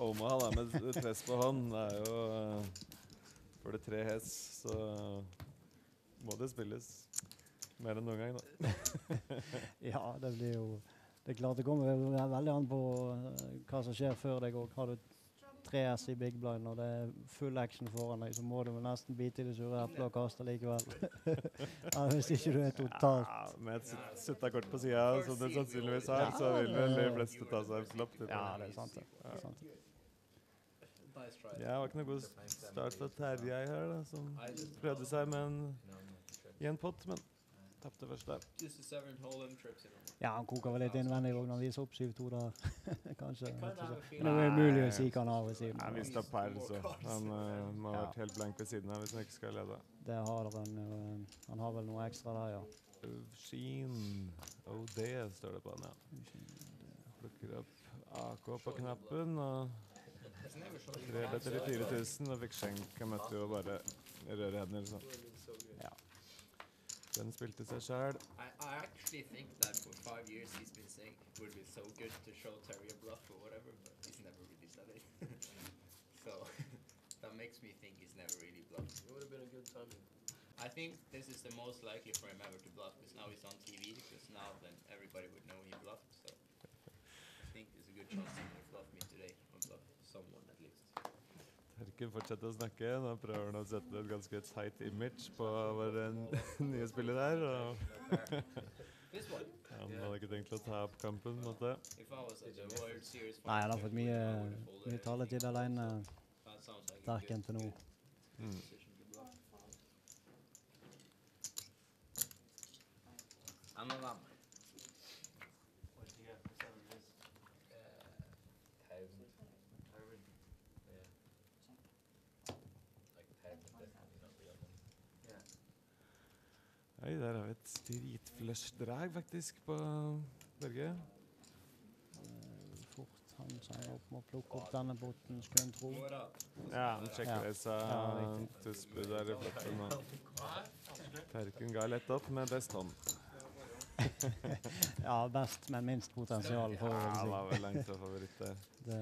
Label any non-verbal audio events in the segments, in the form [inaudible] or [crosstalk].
Omaha da, med press på hånd. Det er jo eh, Får det tre hess, så må det spilles. Mer enn noen gang, da. [laughs] Ja, det blir jo Det er klart det kommer vel veldig an på eh, hva som skjer før deg òg. Har du tre S i big blind og det er full action foran deg, så må du vel nesten bite i det sure eplet og kaste likevel. [laughs] ja, hvis ikke du er totalt Ja, med et suttakort på sida, som du sannsynligvis har, så vil vel de fleste ta seg en slopp. Ja, det er sant, det. det. er sant. det. Var ikke noe god start fra Terjei her, da, som prøvde seg med en, i en pott, men tapte først der. Just the seven Holland trips in them. Ja, han koker vel litt innvendig òg når han viser opp 7-2 der. [laughs] Kanskje. Men det er umulig å si hva han har ved siden. Han viste her, så han uh, må ha vært helt blank ved siden av hvis han ikke skal lede. Det har han eh, Han har vel noe ekstra der, ja. Sheen Oh, det står det på han, ja. Plukker opp AK på knappen og tre better i 4000. Og fikk skjenk. Han møtte jo bare røde hender, så ja. Den spilte seg sjæl. I, I actually think that for five years he's been saying it would be so good to show Terry a bluff or whatever, but he's never really done it. [laughs] so [laughs] that makes me think he's never really bluffed. It would have been a good timing. I think this is the most likely for him ever to bluff because now he's on TV because now then everybody would know he bluffed. So I think there's a good chance he will bluff me today or bluff someone at least. Terken fortsetter å snakke. Nå prøver han å sette et ganske tight image på vår eh, [laughs] nye spiller der. Og [laughs] han hadde ikke tenkt å ta opp kampen, på en måte. Nei, han har fått mye, mye taletid alene, That sounds like a Terken, good til nå. Mm. Oi, der har vi et dritflush-drag, faktisk, på Børge. Fort han seg opp med å plukke opp denne botten, skulle en tro. Ja, han sjekker Ja, sa Tusbu der i og Terken ga lett opp med best hånd. [laughs] Ja, best, men minst potensial, For, Ja, vel var vel langt fra favoritt der. Det,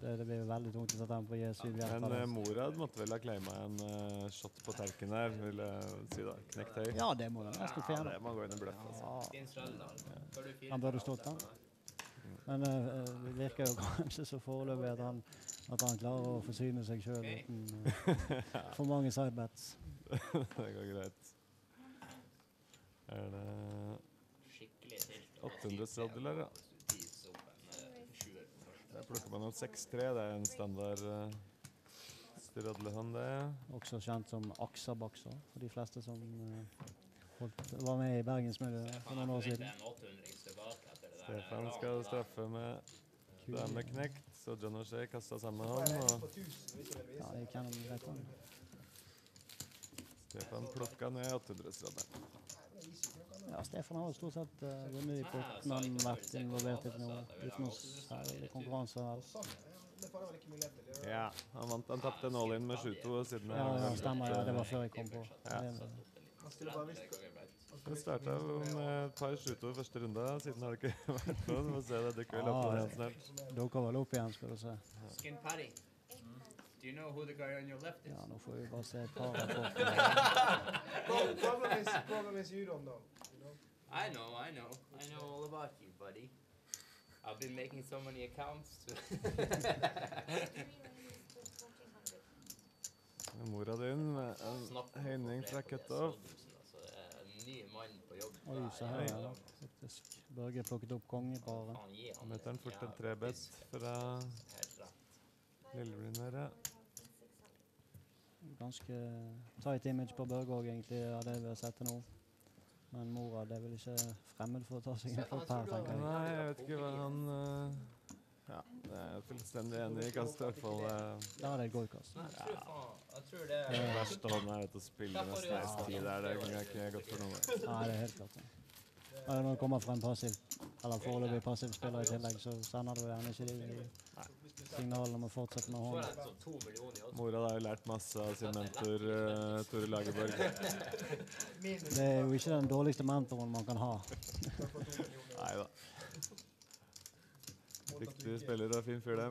det, det blir veldig tungt å sette den på J7 Men hjertet. eh, Morad måtte vel ha claima en uh, shot på Terken der, vil jeg si da. Knekt høy. Ja, det må du nesten fjerne. Ja, det må gå inn i bløff, altså. Ja, Han burde stått den. Men eh, det virker jo [laughs] kanskje så foreløpig at han, at han klarer å forsyne seg sjøl uten uh, [laughs] for mange sidebets. det går greit. Er det Skikkelig tilt. 800 straddler, ja. Der plukker man opp 6-3. Det er en standard uh, stradlehånd, det. Også kjent som aksabakser for de fleste som uh, holdt, var med i bergensmiljøet for noen år siden. en 800 tilbake etter det der. Stefan skal straffe med dame knekt, så John O'Shea kasta samme hånd. Og Ja, jeg kan rett. Stefan plukka ned 800-stradderen. Ja, Stefan har jo stort sett uh, vunnet i potten han har vært involvert i noe uten noe særlig konkurranse. her. Ja, han vant. Han tapte en all-in med 7-2 siden Ja, ja, stemmer. Ja, det var før jeg kom på. Ja. Det, Det starta med et par 7-2 i første runde. Siden har det ikke [laughs] vært noe. Du må se det dukker vel opp Ah, igjen snart. dukker vel opp igjen, skal du se. Skin Paddy. Do you know who the guy on your left is? Ja, nå får vi bare se et par rapporter. Problem, problem is problem is you don't know. I know, I know. I know all about you, buddy. I've been making so many accounts. Mora en høyning fra cutoff. Sodhusen, altså. Det er En ny mann på jobb. Oi, se her, ja. Faktisk. Børge plukket opp kongeparet. en fort en trebet fra Helt. Lilleblindere. Ganske tight image på Børge òg, egentlig, av det vi har sett til nå. Men mora det er vel ikke fremmed for å ta seg en flopp her, tenker jeg. Nei, jeg vet ikke hva han uh, Ja, jeg er fullstendig enig i kastet, i hvert fall. Ja, det er et godt kast. Ja. Jeg det er verste hånden er å spille med sneistid der. Det er ikke godt for noe. Nei, det er helt klart. Ja, når det kommer fra en passiv, eller foreløpig passiv spiller i tillegg, så sender du gjerne ikke de signalene om å fortsette med hånden. Mora har jo lært masse av sin mentor uh, Tore Lagerborg. [laughs] Det er jo ikke den dårligste mentoren man kan ha. Nei da. Dyktig spiller og fin fyr, det.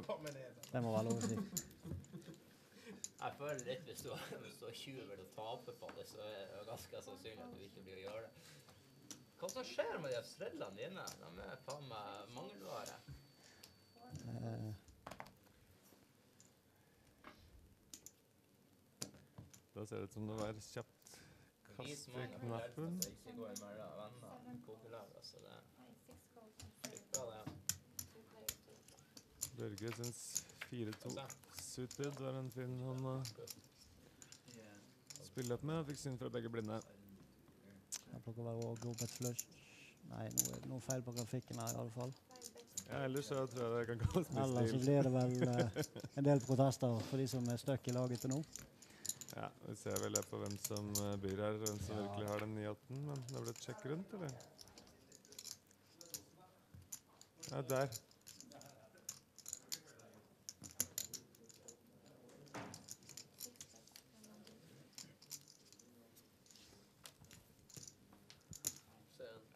Det må være lov å si. Jeg føler litt hvis du står du har 20 vil tape på det, så er det ganske sannsynlig at du ikke blir å gjøre det. Hva som skjer med de strellene dine? De er faen meg mangelvare. Eh, Da ser det ut som det var kjapt kaste knappen. Altså. Børge syns 4-2 Altså, suited var en fin han å spille opp med. Han fikk syn fra begge blinde. Jeg plukker vel opp et flush. Nei, nå er noe feil på grafikken her i alle fall. Ja, ellers så tror jeg det kan kalles Ellers så mye stil. blir det vel uh, [laughs] en del protester for de som er stuck i laget til nå. Ja, vi ser vel det på hvem som eh, byr her, hvem som Ja. virkelig har den 9-18. Men det ble et sjekk rundt, eller? Ja, der.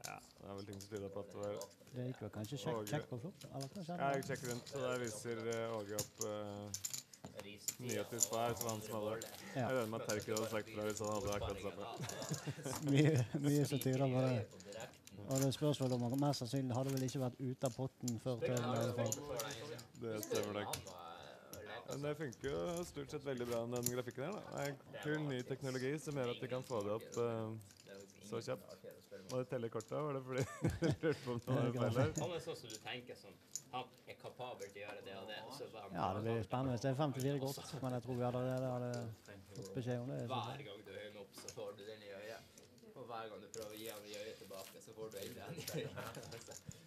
Ja, det er vel ting som tyder på at det var Det gikk vel kanskje sjekk, sjekk på flott? Eller hva Ja, jeg sjekker rundt, så der viser eh, Åge opp uh, Ristia er her, han som hadde- Ja. Jeg regner med at Terkel hadde sagt fra hvis han hadde akkurat det samme. [laughs] Mye, mye som tyder på det. Og det spørs vel om han mest sannsynlig hadde vel ikke vært ute av potten før fall. Det stemmer nok. Men det funker jo stort sett veldig bra, den grafikken her. da. Det er kul ny teknologi som gjør at vi kan få det opp uh, så kjapt. Og det teller kortet, var det fordi [laughs] du lurte på om det var feil her? Han er sånn som du tenker sånn Han er kapabel til å gjøre det og det. Så bare Ja, det blir spennende det er 54 godt, men jeg tror vi allerede hadde fått beskjed om det. Hver gang du henger opp, så får du den i øyet. Og hver gang du prøver å gi han i øyet tilbake, så får du en i øyet. [laughs]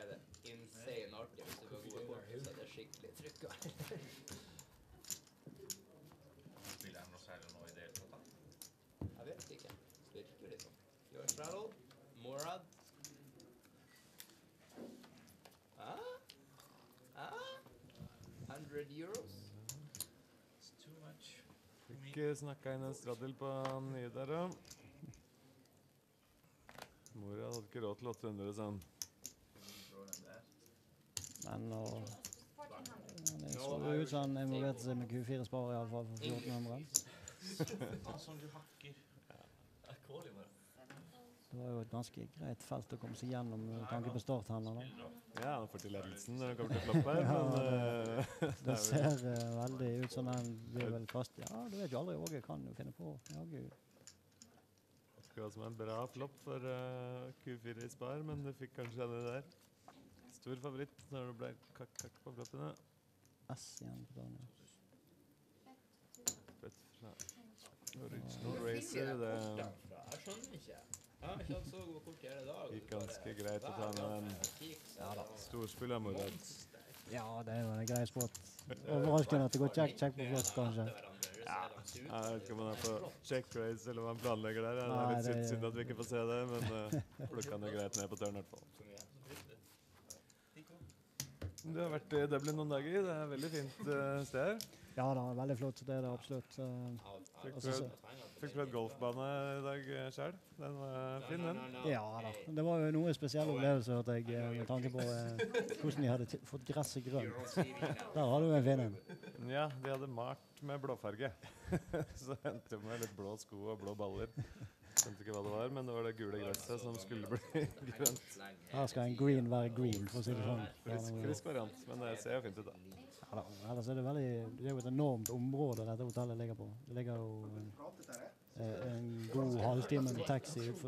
er det insane artig hvis du får gode kort, så er skikkelig trykk. Spiller han noe særlig nå i det hele tatt? Jeg vet ikke. Virker litt sånn. Your Morad. Fikk snakka inn en straddel på han nye der, da. Mora hadde ikke råd til 800, sa han. Men nå Det så jo ut som han involverte seg med Q4 Spar iallfall for 1400. Ta sånn du hakker. Det var jo et ganske greit felt å komme seg gjennom med tanke på da. Ja, han får til ledelsen når han kommer til flopp her, [laughs] Ja, men uh, Det [laughs] ser uh, veldig ut som han blir vel fast Ja, du vet jo aldri. Åge kan jo finne på. Jaggu. Akkurat som en bra flopp for uh, Q4 i Spar, men du fikk kanskje denne der. Stor favoritt når det ble kakk-kakk på floppene. S igjen på Daniel. ja. Fra Original Racer, det Jeg skjønner ikke. Hatt så gode kort hele dag. gikk ganske greit å ta med en Ja da. storspill av Morad. Ja, det er jo en grei sport. Overraskende at det går kjekt kjekt på flott, kanskje. Ja, jeg vet ikke om han er på check race eller hva han planlegger der. Det er litt synd, at vi ikke får se det, men uh, plukka han jo greit ned på tørn i hvert fall. Du har vært i Dublin noen dager. Det er et veldig fint eh, sted her. Ja da, veldig flott. Det er det absolutt. Eh, Fikk fikk golfbane i dag sjøl. Den var fin, den. Ja da. Det var jo noe spesiell opplevelse, hørte jeg, eh, med tanke på eh, hvordan de hadde fått gresset grønt. Der har du en fin en. Ja, de hadde malt med blåfarge. [laughs] Så endte det med litt blå sko og blå baller. Skjønte ikke hva det var, men det var det gule gresset som skulle bli [laughs] grønt. Her skal en green være green, for å si det sånn. Frisk, frisk variant, men det ser jo fint ut, da. Ja, da. Ellers er det veldig Det er jo et enormt område dette hotellet ligger på. Det ligger jo en, eh, god halvtime med taxi ut,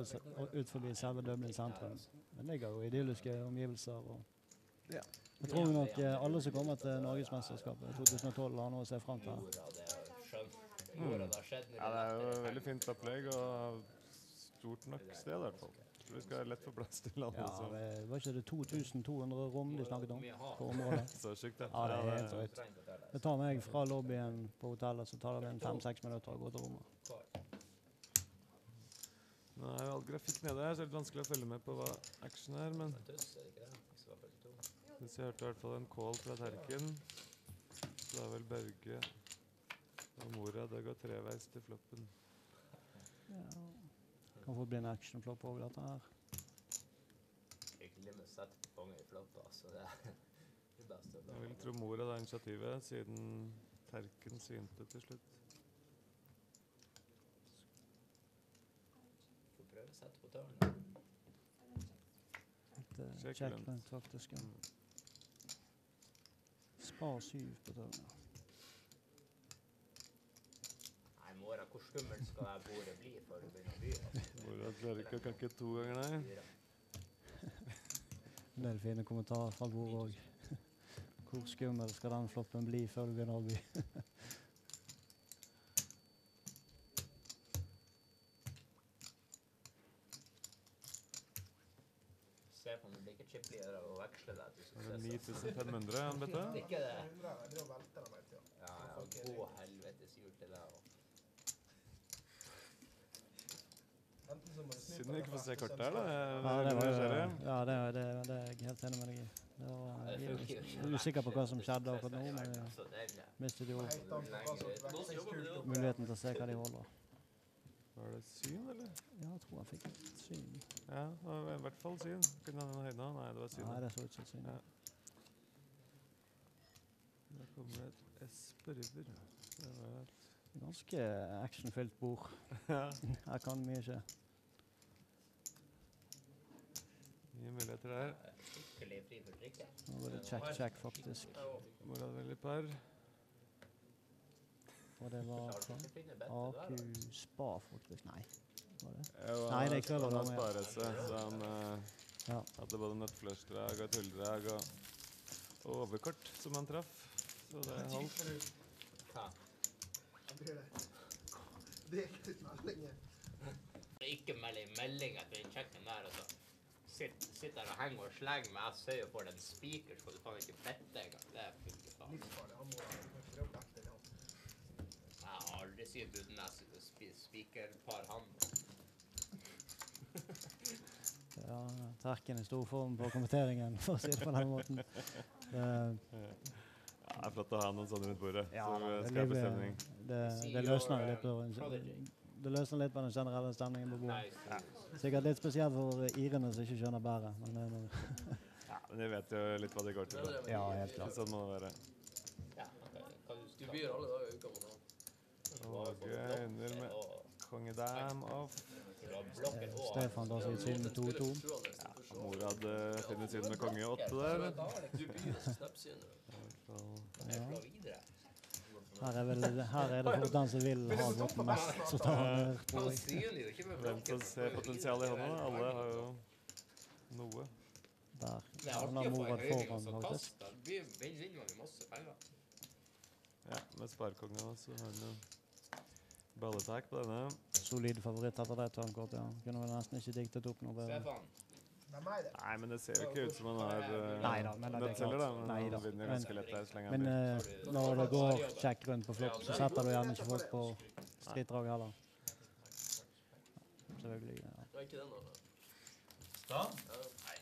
ut forbi selve Dublin sentrum. Det ligger jo idylliske omgivelser. Og jeg tror nok eh, alle som kommer til Norgesmesterskapet 2012, har noe å se fram til. Mm. Ja, det er jo veldig fint opplegg og stort nok sted, i hvert fall. Jeg tror vi skal lett få plass til alle Ja, det var ikke det 2200 rom de snakket om på området? [laughs] Så sjukt, det. Ja, det er helt drøyt. Det tar meg fra lobbyen på hotellet, så tar det en fem-seks minutter å gå til rommet. Nå er jo all grafikk nede her, så det er litt vanskelig å følge med på hva action er, men hvis jeg hørte i hvert fall en call fra Terken, så det er vel Børge og Mora. Det går treveis til floppen. Ja. Kan fort bli en actionflopp over dette her. Hyggelig med sette konge i flopp, altså. det er det beste. Jeg vil tro mora tar initiativet, siden Terken synte til slutt. Får prøve å sette på tørn. Et uh, Check check rundt. rundt, faktisk. Ja. Spar syv på tørnet. Nei, Mora, hvor skummelt skal det bordet bli før du begynner å by? Altså? [laughs] Mora klarer ikke å kakke to ganger, nei. Fyra. [laughs] Fine kommentarer fra bordet òg. [laughs] Hvor skummel skal den floppen bli før du begynner å by? På om det blir ikke chipligere å veksle det til Er det suksess. 9500 han bedte? Det er ikke det. 100, jeg driver og velter dem hele tida. Ja, ja, gå helvetes jul til deg òg. Synd på ikke får se kartet kortet her, da. Ja, er det, var, ja det, det, det er jeg helt enig med deg i. Jeg jo er usikker på hva som skjedde akkurat nå, men vi Altså, eh, mistet jo muligheten til å se hva de holder. Var det syn, eller? Ja, jeg tror jeg fikk syn. Ja, det var i hvert fall syn. Kunne han høyden? Nei, det var syn. Nei, det så ut som et syn. Ja. Der kommer et Esperver. Det var et Ganske actionfylt bord. [laughs] Ja, Her kan mye skje. mye muligheter der. skikkelig. Nå var det check-check, faktisk. Mor det vel et par. Og det var Klarer du fra ikke å finne det var AQ? Spa, faktisk. Nei, var det? Jo, Nei, det er ikke det. Han har da, seg, så han uh, Ja. hadde både nøttflørsdrag og tulldrag og og overkort som han traff. Så det holdt. Hva? Det er ikke meldinger. Ikke meld i etter den kjekken der, altså. Sitt, sitt der og henger og slenger med. Jeg ser jo for deg en spiker, skal du faen ikke bette engang. Det funker faen. Livsfarlig. Han må ha du kan prøve å bette i han. Jeg har aldri Budnes spiker spikerpar han. Ja, Terken i stor form på kommenteringen, for å si det på den måten. Det, [laughs] Ja, det er flott å ha noen sånne rundt bordet. ja, som eh, det, skaper stemning. det, det løsner jo litt på den- det løsner litt på den generelle stemningen på bordet. Sikkert litt spesielt for irene som ikke skjønner bæret. Men det er. [laughs] Ja, men de vet jo litt hva de går til. da. Ja, helt klart. Sånn må det være. du Du byr alle dager i uka på noe. Åge under med konge dam off. blokker Eh, og Stefan da sitt sinn med 2-2. Mora hadde funnet syn med konge åtte der. Ja. Her er, vel, her er det for den som vil ha gått mest, så tar han hvem som ser potensial i hånda? da? Alle har jo noe. Der. Er høyring og foran, faktisk. Ja, med sparekongen så har han jo balletak på denne. Solid favoritt etter det tørnkortet. Ja. Kunne vel nesten ikke diktet opp noe bedre. Nei, men det ser jo ikke ut som han har da, men det nøttceller, da. klart. Men Nei han vinner Men- ganske lett der, så lenge Men han eh, når det går kjekk rundt på flopp, så setter du gjerne ikke folk på skrittdrag heller. Selvfølgelig. Ja. Det er ikke den, da. Stand? Nei.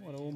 Nå er det om